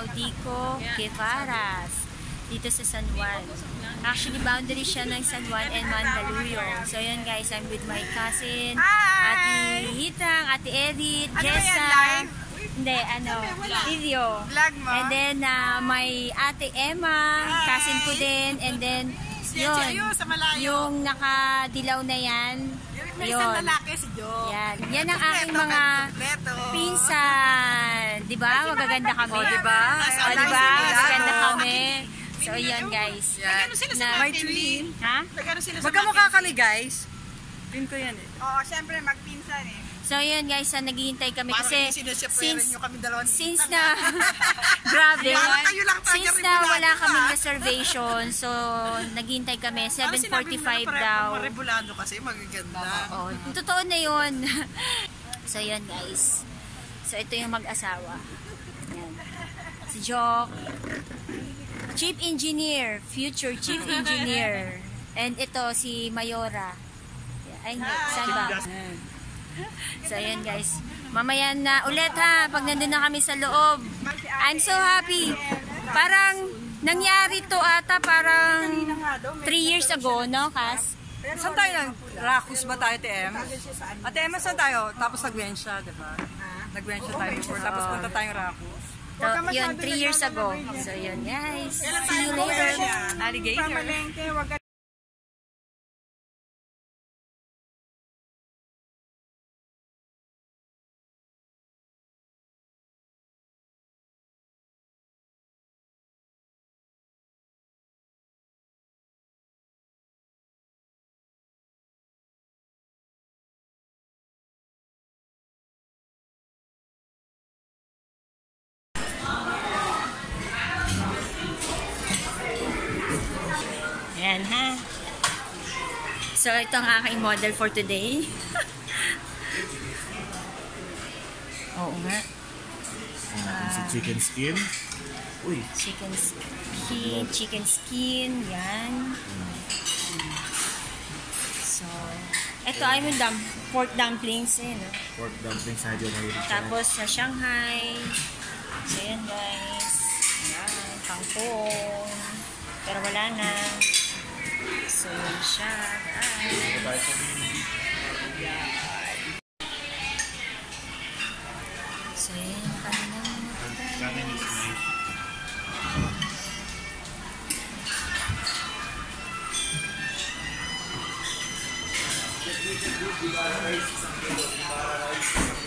Laudico Guevaras dito sa San Juan. Actually, boundary siya ng San Juan and Mandaluyong. So, yun guys, I'm with my cousin, Hi! Ate Hitang, Ate Edith, Ano Jessa. Hindi, ano, video. Vlog mo? And then, uh, may Ate Emma, cousin ko din. And then, yun, Cheyo sa malayo. yung nakadilaw na yan. May Yun. isang lalaki si Jo. Yan. Yan ang aking Kompleto, mga kompleto. pinsan. Di ba? Magaganda kami. O, diba? O, di ba? Magaganda kami. So, yun guys. Nagano sila sa Na- my twin? Ha? Nagano sila sa Magkamukha kami guys. Pin ko yan eh. Oo, syempre magpinsan eh. So, yun guys. ah, naghihintay kami Parang kasi since nyo kami dalawa ni since Ethan. na grabe Parang kayo lang taga since na wala ka. kaming reservation so naghihintay kami. Parang sinabi nyo na 7.45 pare- daw. Marebulado kasi magaganda. oh, totoo na yun. So yun guys. So ito yung mag-asawa. Yan. si Jock. Chief engineer. Future chief engineer. And ito si Mayora. Ay hindi. Saan ba So, ayan guys. Mamaya na ulit ha, pag nandun na kami sa loob. I'm so happy. Parang nangyari to ata parang 3 years ago, no, Kas? Saan tayo lang? Rakus ba tayo, TM? At TM, saan tayo? Tapos nag siya, di ba? nag siya tayo before. Tapos punta tayong Rakus. So, yun, 3 years ago. So, yun guys. See you later. Alligator. So, ito ang aking model for today. Oo nga. si chicken skin. Uy, Chicken skin, chicken skin, yan. So, ito ay yung dum pork dumplings eh, no? pork dumplings mahilig siya. Tapos sa Shanghai. So, yan guys. Yan, kangkong. Pero wala na. So, yan siya. Guys. So, yan yung kanilang Kanin is nice. Ito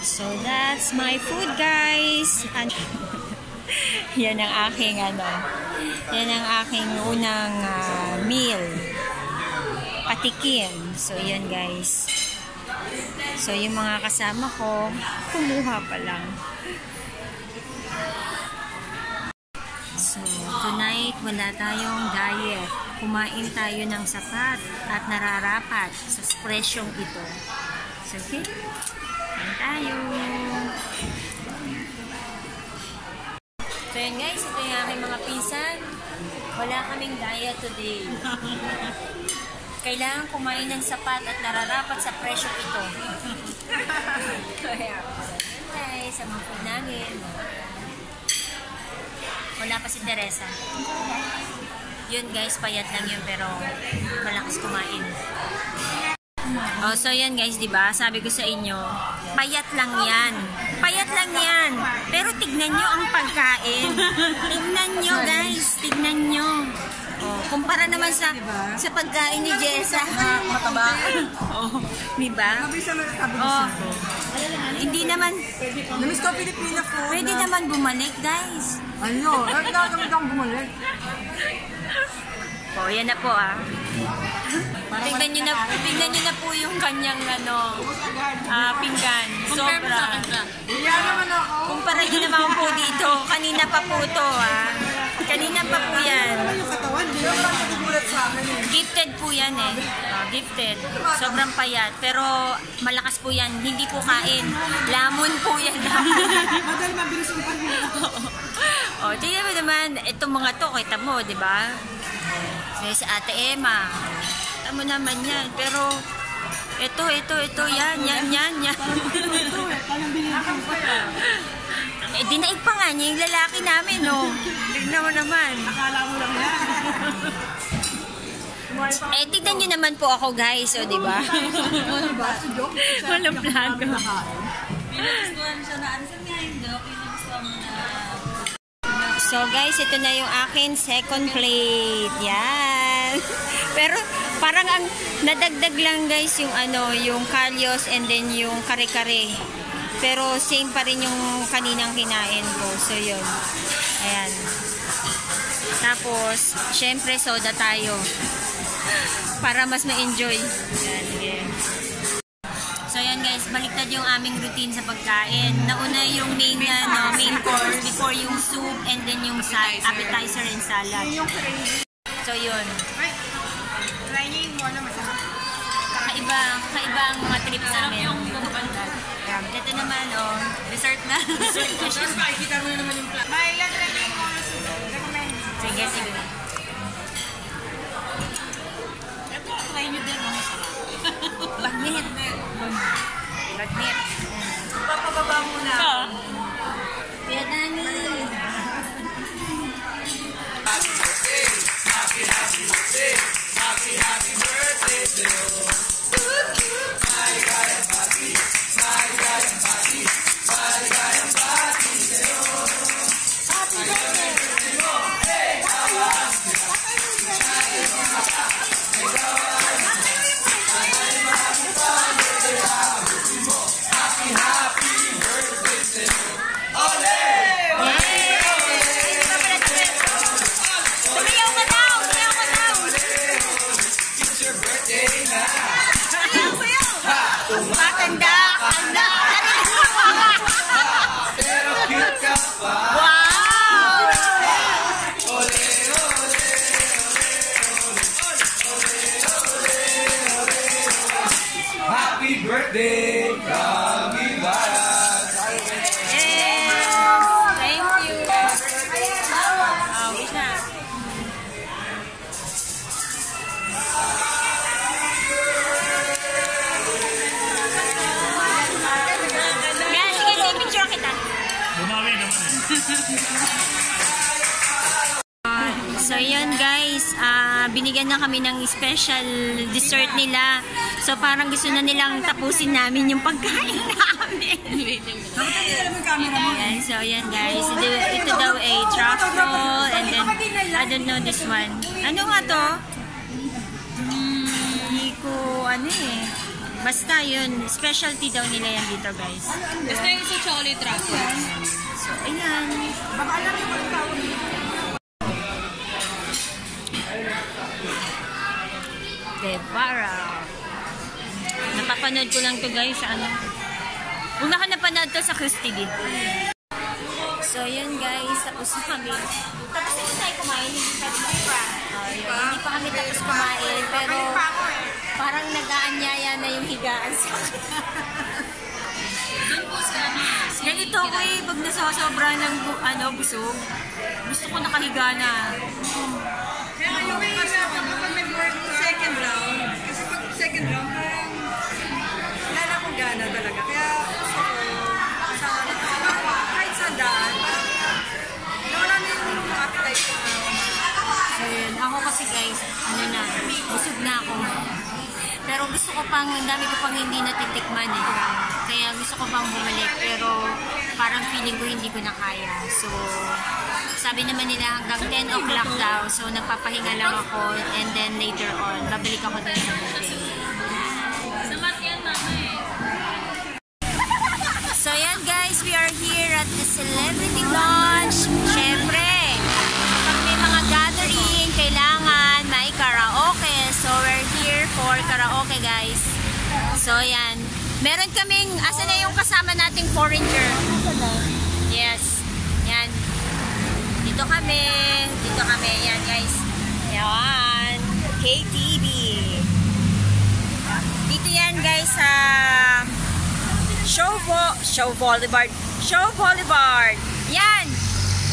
So, that's my food, guys. And, yan ang aking, ano, yan ang aking unang ah, meal. Patikim. So, yan, guys. So, yung mga kasama ko, kumuha pa lang. So, tonight, wala tayong diet. Kumain tayo ng sapat at nararapat sa presyong ito. So, okay? Kain tayo. So yun guys, ito yung aking mga pinsan. Wala kaming diet today. Kailangan kumain ng sapat at nararapat sa presyo ito. Kaya, guys, sa mga food namin. Wala pa si Teresa. Yun guys, payat lang yun pero malakas kumain. Oh, so yan guys, 'di ba? Sabi ko sa inyo, payat lang 'yan. Payat lang 'yan. Pero tignan niyo ang pagkain. Tignan niyo, guys. Tignan niyo. Oh, kumpara naman sa sa pagkain ni Jessa. Mataba. oh, 'di ba? Oh. hindi naman, Namiss ko Filipina food. pwede na- naman bumalik, guys. Ano? Nakakamiss akong bumalik. O, yan na po ah. Tignan nyo na, tignan nyo na po yung kanyang ano, ah, pinggan. Sobra. Iya naman ako. Kumpara nyo naman po dito. Kanina pa po to ah. Kanina pa po yan. Akin eh. Gifted po yan eh. Ah, gifted. Sobrang payat. Pero malakas po yan. Hindi po kain. Lamon po yan. Madali mabilis yung o, tingnan mo naman. Itong mga to, kita mo, di ba? Eh, si Ate Emma. Kita mo naman yan. Pero, ito, ito, ito, yan, yan, yan, yan. eh, dinaig pa nga niya yung lalaki namin, no? Tignan mo naman. Akala mo lang yan. Eh, tignan nyo naman po ako, guys, o, di ba? Ano ba? Si Joke? Walang plaga. So guys, ito na yung akin second plate. Yan. Pero parang ang nadagdag lang guys yung ano, yung kalyos and then yung kare-kare. Pero same pa rin yung kaninang kinain ko. So yun. Ayan. Tapos, syempre soda tayo. Para mas ma-enjoy. Yan, sige. So yan guys, baliktad yung aming routine sa pagkain. Nauna yung main na no, main course before yung soup and then yung sa appetizer and salad. So yun. Try niyo yung mono masarap. Kakaiba, kakaiba ang mga trip namin. Yan. Ito naman oh, dessert na. dessert na siya. Makikita mo na naman yung plan. Maila, try niyo yung mono soup. Recommend. Sige, sige. Try nyo din, mga sarap. Bagnet. Bagnet. Papababa muna. Kuya Dani. Binigyan na kami ng special dessert nila. So parang gusto na nilang tapusin namin yung pagkain namin. Ayan, so yan guys, ito, ito daw ay truffle and then I don't know this one. Ano nga to? Hmm, Hindi ko ano eh. Basta yun, specialty daw nila yan dito guys. Gusto yung sa chocolate truffle. So ayan. Baka alam yung mga Devara. Napapanood ko lang to guys ano. Una ka napanood to sa Chris TV. So yun guys, tapos na kami. Tapos na tayo kumain, hindi pa pa. hindi pa kami tapos kumain, pero parang nag-aanyaya na yung higaan sa akin. Ganito ako eh, pag nasasobra ng ano, busog, gusto ko nakahiga na. Busog na ako. Pero gusto ko pang, ang dami ko pang hindi natitikman eh. Kaya gusto ko pang bumalik, pero parang feeling ko hindi ko na kaya. So, sabi naman nila hanggang 10 o'clock daw. So, nagpapahinga lang ako and then later on, babalik ako din sa building. Sa mat yan, mama eh. celebrity launch. Syempre, pag may mga gathering, kailangan may karaoke. So, we're here for karaoke, guys. So, yan. Meron kaming, asa na yung kasama nating foreigner? Yes. Yan. Dito kami. Dito kami. Yan, guys. Yan. KTV. Dito yan, guys, sa Show Vo Show Boulevard. Show Boulevard. Yan.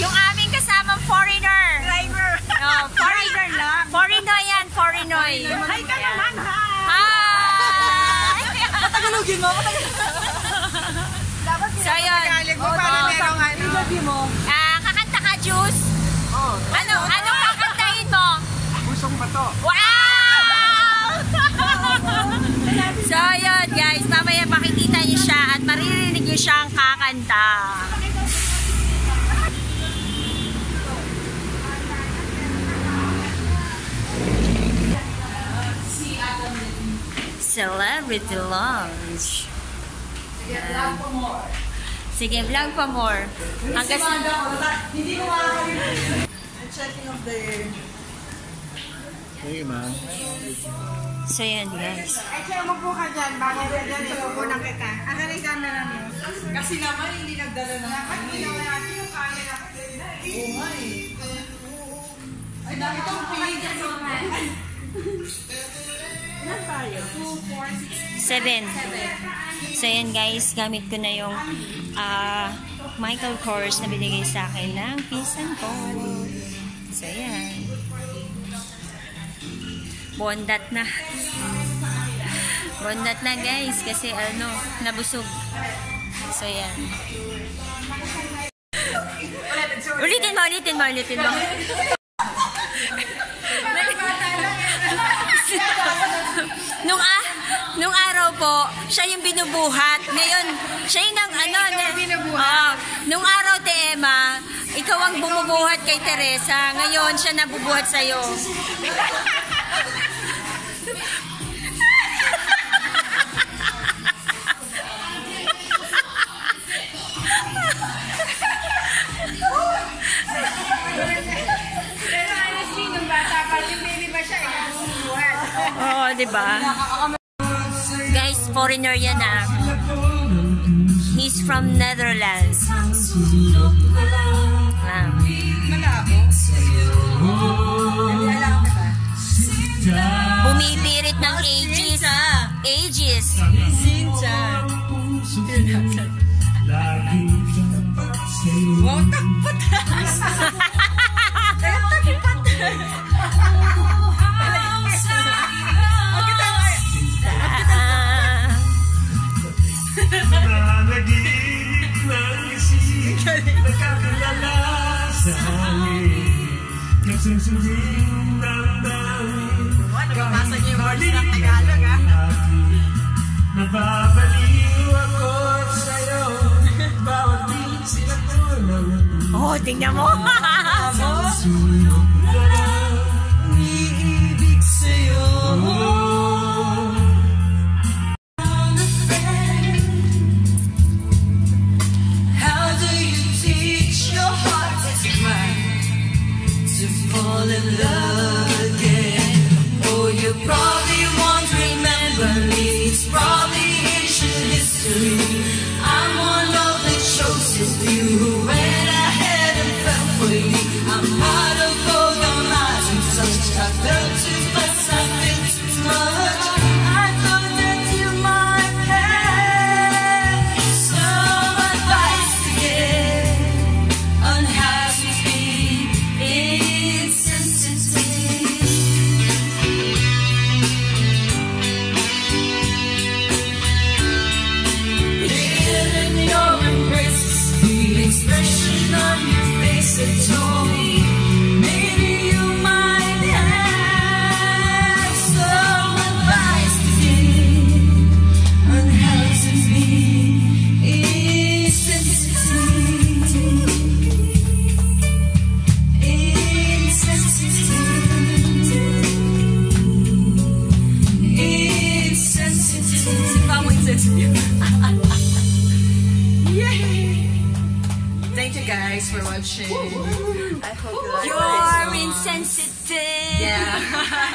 Yung aming kasamang foreigner. Driver. Oh, foreigner lang. Foreigner yan, foreigner. Hi ka naman! Tagalogin mo, Dapat So, yun. Tagalog mo para merong ano. mo. Ah, kakanta ka, Juice? Ano, ano kakantahin mo? Pusong bato. Wow! so, yun, guys. Mamaya makikita niyo siya at maririnig niyo siyang kakanta. Celebrity Lounge. Yan. Sige, vlog pa more. Hanggang sa... Hindi mo makakalimutan. Checking of the... Hey, man. So, yan, guys. Ay, kaya magpo ka dyan. Bago ka dyan, susukunan kita. Akin yung camera mo. Kasi naman hindi nagdala ng Dapat ginawa natin yung camera. Oo nga eh. Ay, nakita ko pilig. Seven. So, yan guys, gamit ko na yung ah, Michael Kors na binigay sa akin ng pinsan ko. So, yan. Bondat na. Bondat na guys, kasi ano, nabusog. So, yan. Ulitin mo, ulitin mo, ulitin mo. Po, siya yung binubuhat. Ngayon, siya yung nang ano, na- binubuhat. Ah, nung araw, te Emma, ikaw ang bumubuhat kay Teresa. Ngayon, siya nabubuhat sa'yo. foreigner yan ah. He's from Netherlands. Ba? Bumibirit ng ages. Ages. Nagsusubing ng dangin Nababasa niyo yung words ng Tagalog. Nababaliw ako sa'yo Bawat bilis na tulong Oh, tingnan mo. Sunog na fall in love guys for watching. I hope you like You're my song. insensitive. Yeah.